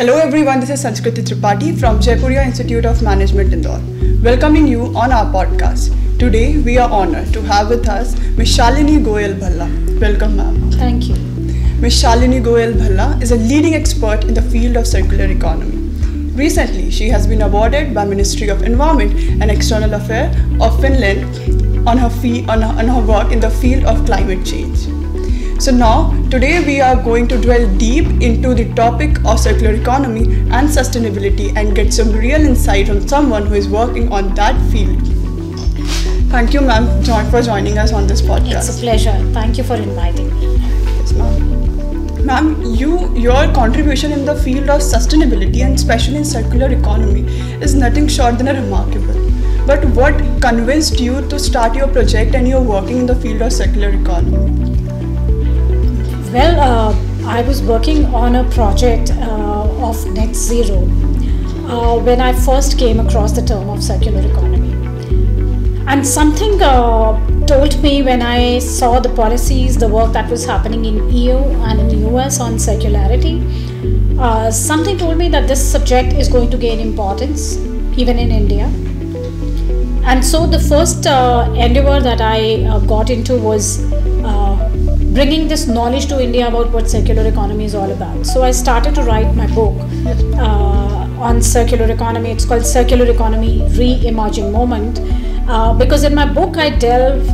Hello everyone, this is Sanskriti Tripathi from Jaipuria Institute of Management Indore, welcoming you on our podcast. Today we are honored to have with us Ms. Shalini Goyal Bhalla. Welcome ma'am. Thank you. Ms. Shalini Goyal Bhalla is a leading expert in the field of circular economy. Recently, she has been awarded by Ministry of Environment and External Affairs of Finland on her, fee- on her, on her work in the field of climate change. So now, today we are going to dwell deep into the topic of circular economy and sustainability and get some real insight from someone who is working on that field. Thank you, ma'am, for joining us on this podcast. It's a pleasure. Thank you for inviting me. Yes, ma'am. Ma'am, you your contribution in the field of sustainability and especially in circular economy is nothing short than a remarkable. But what convinced you to start your project and you're working in the field of circular economy? Well, uh, I was working on a project uh, of net zero uh, when I first came across the term of circular economy. And something uh, told me when I saw the policies, the work that was happening in EU and in the US on circularity, uh, something told me that this subject is going to gain importance even in India. And so the first uh, endeavor that I got into was bringing this knowledge to India about what circular economy is all about. So I started to write my book uh, on circular economy. It's called Circular Economy Re-Emerging Movement uh, because in my book I delve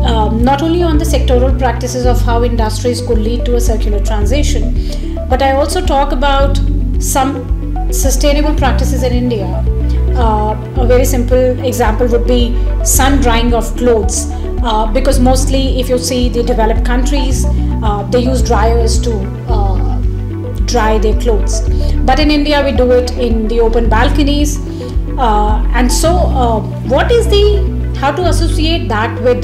um, not only on the sectoral practices of how industries could lead to a circular transition, but I also talk about some sustainable practices in India. Uh, a very simple example would be sun drying of clothes. Uh, because mostly, if you see the developed countries, uh, they use dryers to uh, dry their clothes. But in India, we do it in the open balconies. Uh, and so, uh, what is the how to associate that with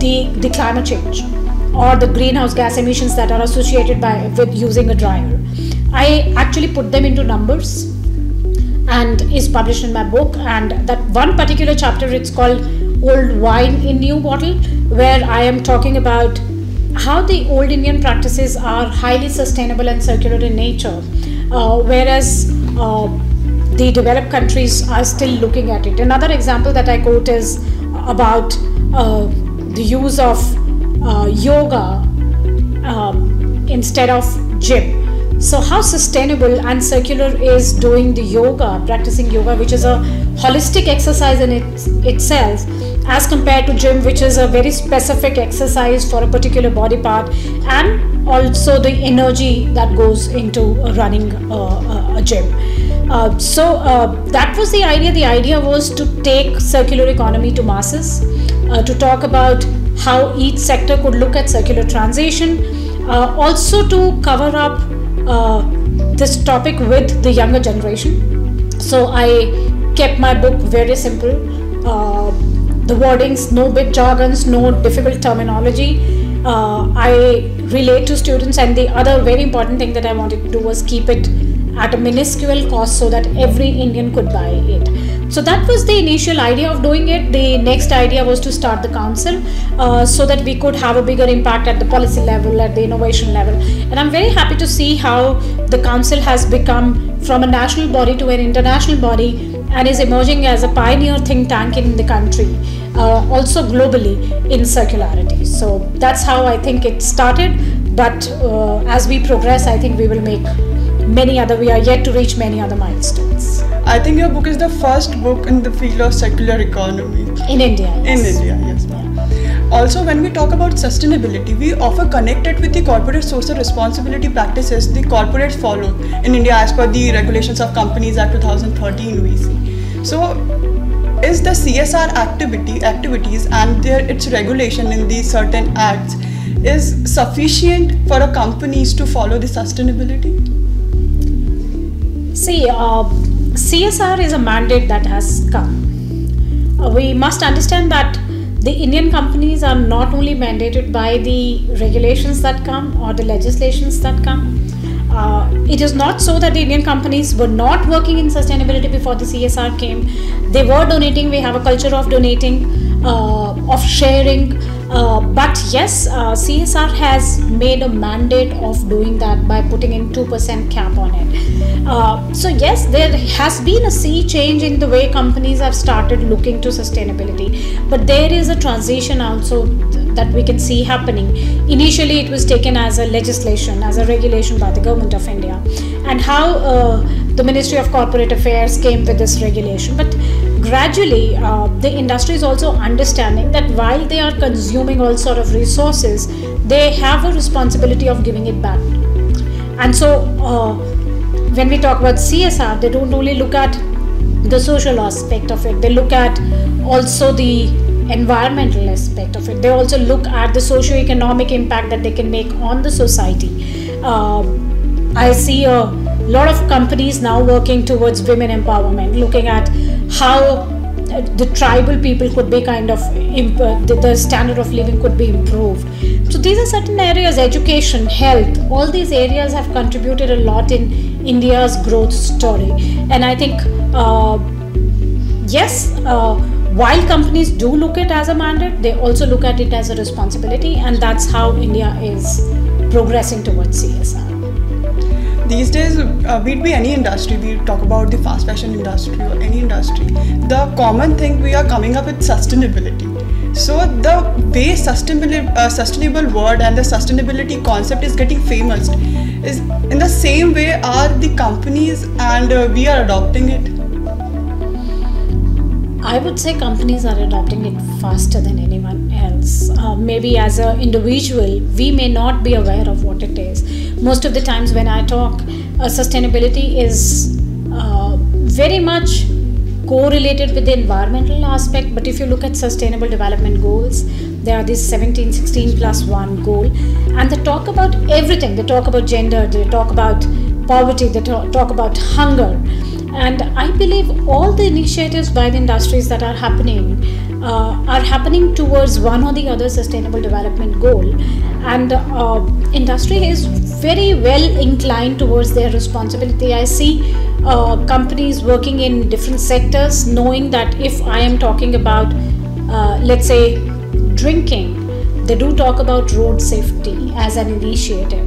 the the climate change or the greenhouse gas emissions that are associated by with using a dryer? I actually put them into numbers and is published in my book and that one particular chapter it's called old wine in new bottle where i am talking about how the old indian practices are highly sustainable and circular in nature uh, whereas uh, the developed countries are still looking at it. Another example that i quote is about uh, the use of uh, yoga um, instead of gym so how sustainable and circular is doing the yoga practicing yoga which is a holistic exercise in it, itself as compared to gym which is a very specific exercise for a particular body part and also the energy that goes into running uh, a gym. Uh, so uh, that was the idea. The idea was to take circular economy to masses uh, to talk about how each sector could look at circular transition uh, also to cover up uh, this topic with the younger generation. So I kept my book very simple. Uh, the wordings, no big jargons, no difficult terminology. Uh, I relate to students, and the other very important thing that I wanted to do was keep it at a minuscule cost so that every Indian could buy it. So that was the initial idea of doing it. The next idea was to start the council uh, so that we could have a bigger impact at the policy level, at the innovation level. And I'm very happy to see how the council has become from a national body to an international body and is emerging as a pioneer think tank in the country, uh, also globally in circularity. So that's how I think it started. But uh, as we progress, I think we will make many other we are yet to reach many other milestones I think your book is the first book in the field of circular economy. in india In. India, yes, ma'am. Also, when we talk about sustainability, we often connect it with the corporate social responsibility practices the corporates follow in India as per the regulations of Companies Act 2013 we see. So, is the CSR activity activities and their its regulation in these certain acts is sufficient for a companies to follow the sustainability? See, uh, CSR is a mandate that has come. Uh, we must understand that the Indian companies are not only mandated by the regulations that come or the legislations that come. Uh, it is not so that the Indian companies were not working in sustainability before the CSR came. They were donating. We have a culture of donating, uh, of sharing, Uh, but yes, uh, CSR has made a mandate of doing that by putting in 2% cap on it. Uh, so, yes, there has been a sea change in the way companies have started looking to sustainability, but there is a transition also that we can see happening. Initially, it was taken as a legislation, as a regulation by the government of India, and how uh, the Ministry of Corporate Affairs came with this regulation. But gradually uh, the industry is also understanding that while they are consuming all sort of resources they have a responsibility of giving it back. And so uh, when we talk about csr they don't only look at the social aspect of it they look at also the environmental aspect of it. They also look at the socio-economic impact that they can make on the society. Uh, i see a lot of companies now working towards women empowerment looking at how uh, the tribal people could be kind of uh, the, the standard of living could be improved. So these are certain areas education health all these areas have contributed a lot in india's growth story. And i think uh, yes uh, while companies do look at it as a mandate they also look at it as a responsibility and that's how india is progressing towards csr these days, uh, we'd be any industry, we talk about the fast fashion industry or any industry, the common thing we are coming up with sustainability. So the way sustainable, uh, sustainable word and the sustainability concept is getting famous is in the same way are the companies and uh, we are adopting it. I would say companies are adopting it faster than anyone Uh, maybe as an individual, we may not be aware of what it is. Most of the times when I talk, uh, sustainability is uh, very much correlated with the environmental aspect. But if you look at sustainable development goals, there are these 17, 16 plus 1 goal, and they talk about everything. They talk about gender, they talk about poverty, they talk about hunger and I believe all the initiatives by the industries that are happening uh, are happening towards one or the other sustainable development goal. And uh, industry is very well inclined towards their responsibility. I see uh, companies working in different sectors knowing that if I am talking about, uh, let's say, drinking, they do talk about road safety as an initiative.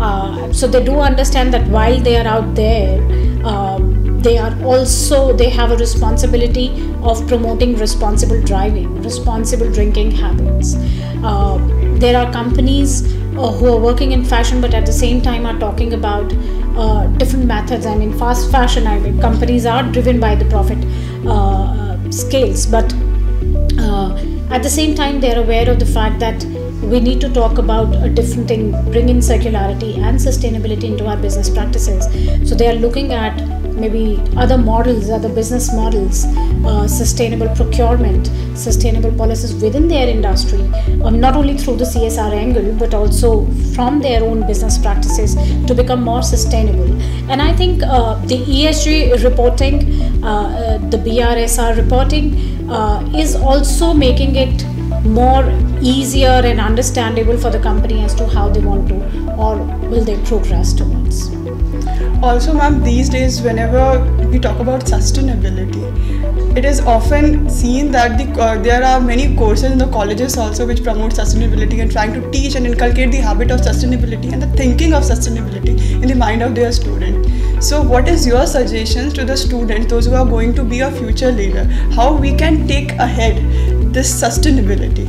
Uh, so they do understand that while they are out there, um, they are also they have a responsibility of promoting responsible driving responsible drinking habits. Uh, there are companies uh, who are working in fashion but at the same time are talking about uh, different methods. I mean fast fashion i mean companies are driven by the profit uh, scales but uh, at the same time they're aware of the fact that we need to talk about a different thing bring in circularity and sustainability into our business practices. So they are looking at maybe other models, other business models, uh, sustainable procurement, sustainable policies within their industry, um, not only through the CSR angle, but also from their own business practices to become more sustainable. And I think uh, the ESG reporting, uh, uh the BRSR reporting, uh, is also making it more easier and understandable for the company as to how they want to or will they progress towards also ma'am these days whenever we talk about sustainability it is often seen that the, uh, there are many courses in the colleges also which promote sustainability and trying to teach and inculcate the habit of sustainability and the thinking of sustainability in the mind of their student. So what is your suggestions to the students those who are going to be a future leader? How we can take ahead this sustainability?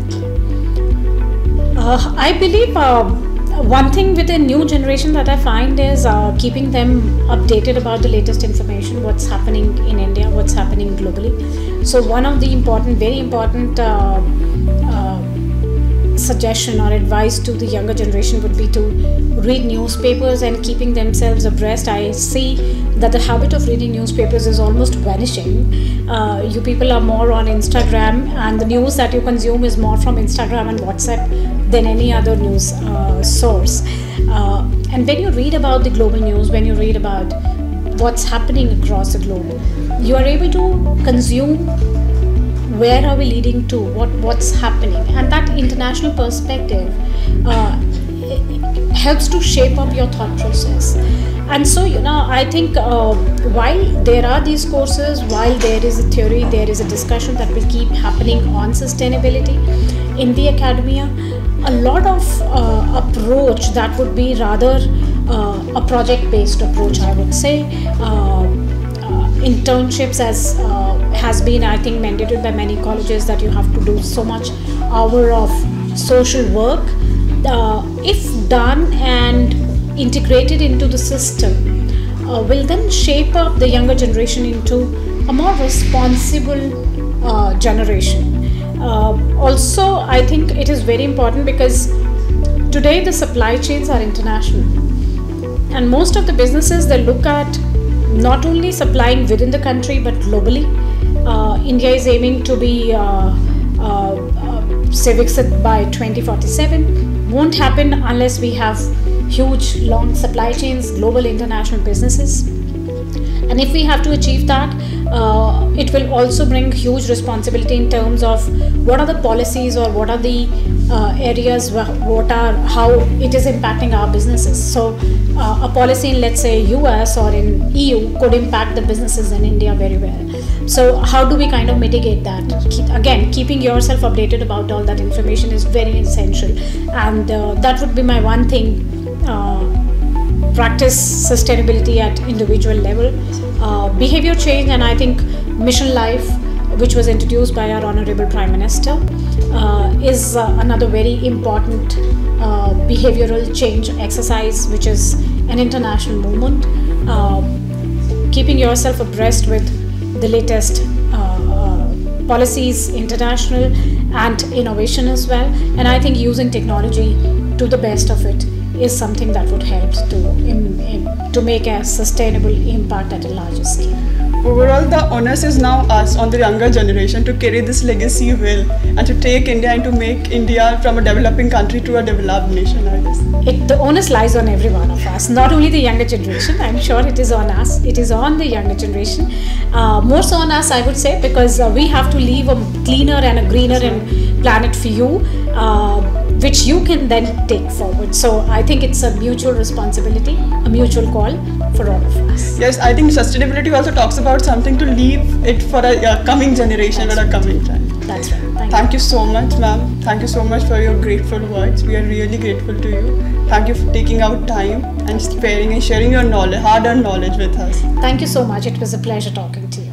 Uh, i believe uh, one thing with the new generation that I find is uh, keeping them updated about the latest information, what's happening in India, what's happening globally. So, one of the important, very important uh, uh, suggestion or advice to the younger generation would be to read newspapers and keeping themselves abreast. I see that the habit of reading newspapers is almost vanishing. Uh, you people are more on Instagram, and the news that you consume is more from Instagram and WhatsApp than any other news uh, source. Uh, and when you read about the global news, when you read about what's happening across the globe, you are able to consume where are we leading to what what's happening and that international perspective uh, helps to shape up your thought process. And so you know i think uh, while there are these courses while there is a theory there is a discussion that will keep happening on sustainability in the academia a lot of uh, approach that would be rather uh, a project based approach i would say. Uh, internships as uh, has been i think mandated by many colleges that you have to do so much hour of social work uh, if done and integrated into the system uh, will then shape up the younger generation into a more responsible uh, generation uh, also i think it is very important because today the supply chains are international and most of the businesses they look at not only supplying within the country but globally. Uh, India is aiming to be uh, uh, uh, Viksit by 2047. Won't happen unless we have huge long supply chains, global international businesses. And if we have to achieve that, uh, it will also bring huge responsibility in terms of what are the policies or what are the uh, areas what are how it is impacting our businesses. So uh, a policy in let's say us or in eu could impact the businesses in india very well. So how do we kind of mitigate that? Keep, again keeping yourself updated about all that information is very essential. And uh, that would be my one thing uh, practice sustainability at individual level. Uh, behavior change and i think mission life which was introduced by our honorable prime minister is uh, another very important uh, behavioral change exercise which is an international movement uh, keeping yourself abreast with the latest uh, policies international and innovation as well and i think using technology to the best of it is something that would help to, in, in, to make a sustainable impact at a larger scale. Overall, the onus is now us on the younger generation to carry this legacy well and to take India and to make India from a developing country to a developed nation, I guess. It, the onus lies on every one of us, not only the younger generation. I'm sure it is on us. It is on the younger generation. Uh, more so on us, I would say, because uh, we have to leave a cleaner and a greener and planet for you. Uh, which you can then take forward. So I think it's a mutual responsibility, a mutual call for all of us. Yes, I think sustainability also talks about something to leave it for a, a coming generation That's or a coming time. That's right. Thank, Thank you. you so much, ma'am. Thank you so much for your grateful words. We are really grateful to you. Thank you for taking out time and sparing and sharing your knowledge, hard-earned knowledge with us. Thank you so much. It was a pleasure talking to you.